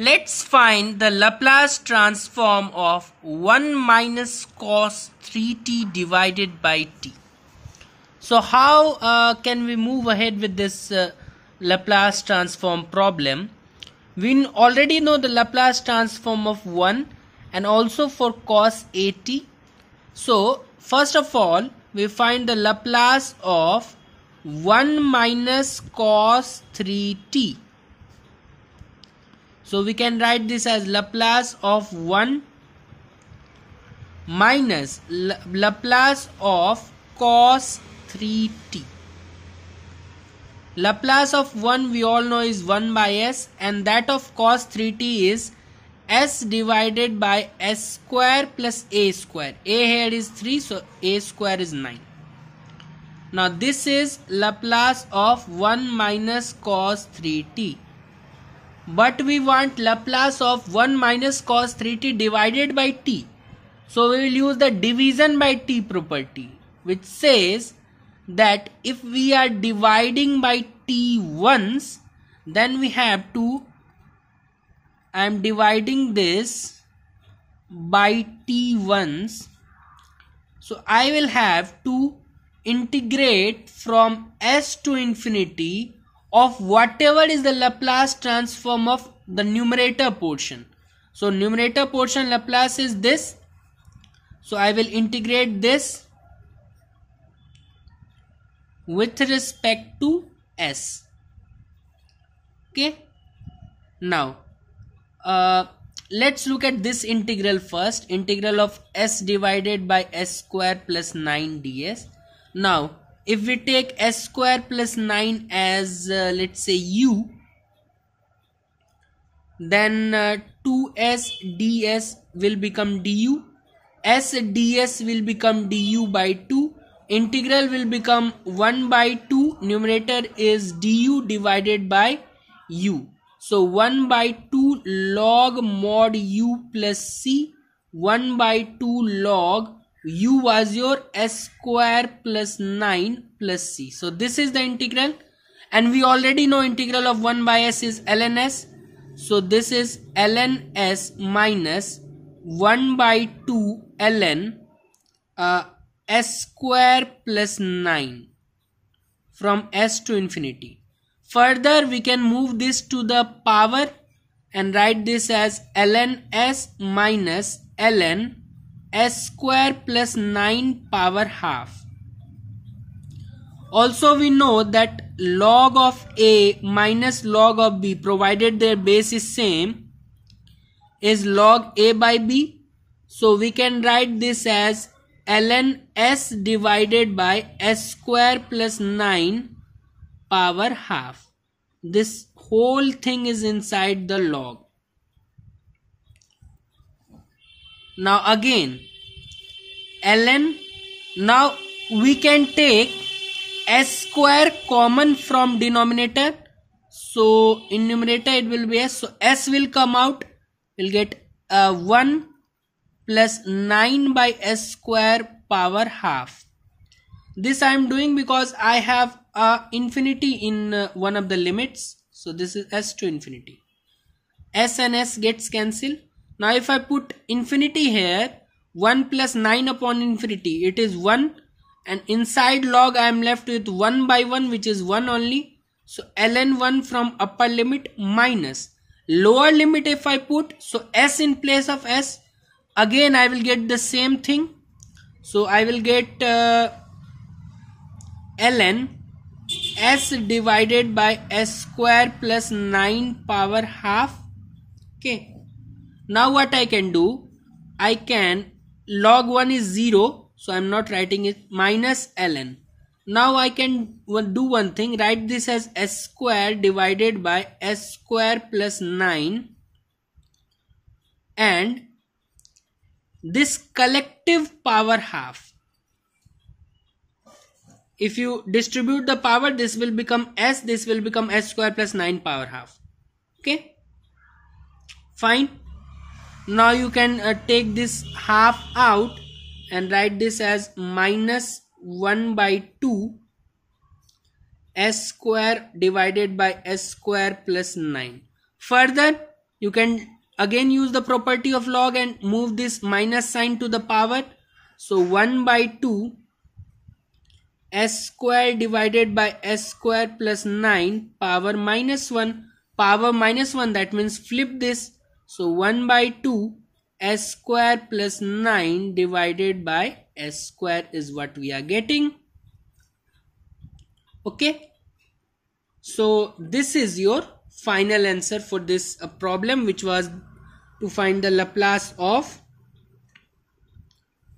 Let's find the Laplace transform of 1 minus cos 3t divided by t. So how uh, can we move ahead with this uh, Laplace transform problem? We already know the Laplace transform of 1 and also for cos at. So first of all we find the Laplace of 1 minus cos 3t so we can write this as Laplace of 1 minus Laplace of cos 3t. Laplace of 1 we all know is 1 by s and that of cos 3t is s divided by s square plus a square. a here is 3 so a square is 9. Now this is Laplace of 1 minus cos 3t but we want Laplace of 1 minus cos 3t divided by t. So we will use the division by t property which says that if we are dividing by t once then we have to I am dividing this by t once so I will have to integrate from s to infinity of whatever is the Laplace transform of the numerator portion. So numerator portion Laplace is this. So I will integrate this with respect to s. Okay. Now uh, let's look at this integral first. Integral of s divided by s square plus 9 ds. Now if we take s square plus 9 as uh, let's say u then uh, 2s ds will become du s ds will become du by 2 integral will become 1 by 2 numerator is du divided by u. So 1 by 2 log mod u plus c 1 by 2 log u was your s square plus 9 plus c. So this is the integral and we already know integral of 1 by s is ln s. So this is ln s minus 1 by 2 ln uh, s square plus 9 from s to infinity. Further we can move this to the power and write this as ln s minus ln s square plus 9 power half. Also we know that log of a minus log of b provided their base is same is log a by b. So we can write this as ln s divided by s square plus 9 power half. This whole thing is inside the log. Now again ln now we can take s square common from denominator. So in numerator it will be s. So s will come out we'll get uh, 1 plus 9 by s square power half. This i am doing because i have a infinity in uh, one of the limits. So this is s to infinity. S and s gets cancelled now if I put infinity here 1 plus 9 upon infinity it is 1 and inside log I am left with 1 by 1 which is 1 only. So ln 1 from upper limit minus. Lower limit if I put so s in place of s again I will get the same thing. So I will get uh, ln s divided by s square plus 9 power half. Okay now what I can do I can log 1 is 0 so I'm not writing it minus ln. Now I can do one thing write this as s square divided by s square plus 9 and this collective power half. If you distribute the power this will become s this will become s square plus 9 power half. Okay? Fine now you can uh, take this half out and write this as minus 1 by 2 s square divided by s square plus 9 further you can again use the property of log and move this minus sign to the power. So 1 by 2 s square divided by s square plus 9 power minus 1 power minus 1 that means flip this so 1 by 2 s square plus 9 divided by s square is what we are getting okay so this is your final answer for this uh, problem which was to find the Laplace of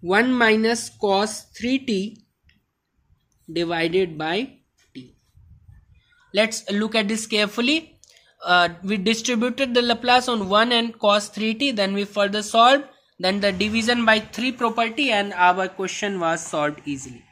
1 minus cos 3t divided by t. Let's look at this carefully. Uh, we distributed the Laplace on 1 and cos 3t then we further solved then the division by 3 property and our question was solved easily.